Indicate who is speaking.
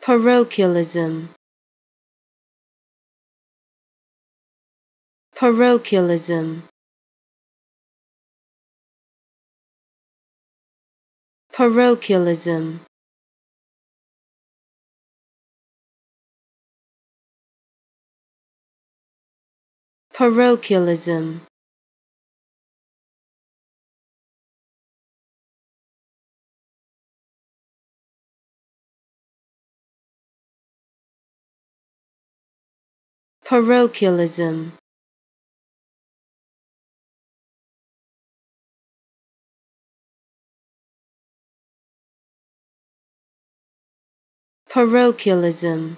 Speaker 1: parochialism. Parochialism. Parochialism. Parochialism parochialism. Parochialism